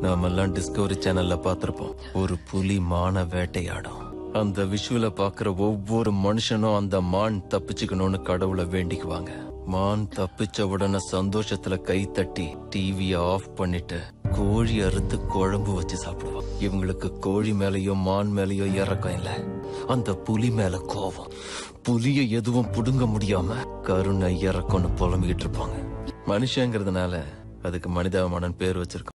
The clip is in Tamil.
நாமெல்லாம் டிஸ்கவரி சேனல்ல பாத்திருப்போம் ஒரு புலி மான வேட்டையாடும். அந்த விஷுவல பாக்குற ஒவ்வொரு மனுஷனும் அந்த மான் தப்பிச்சுக்கணும்னு கடவுளை வேண்டிக்குவாங்க. மான் தப்பிச்ச உடனே சந்தோஷத்துல கை தட்டி டிவிய ஆஃப் பண்ணிட்டு கோழி அறுத்து குழம்பு வச்சு சாப்பிடுவான். இவங்களுக்கு கோழி மேலயோ மான் மேலயோ இறக்கம் இல்ல. அந்த புலி மேல கோவம். புலிய எதுவும் புடுங்க முடியாம கருணை இறக்கம்னு புலம்பிக்கிட்டு இருப்பாங்க. மனுஷங்கிறதுனால அதுக்கு மனிதாபிமானன் பேர் வச்சிருக்கோம்.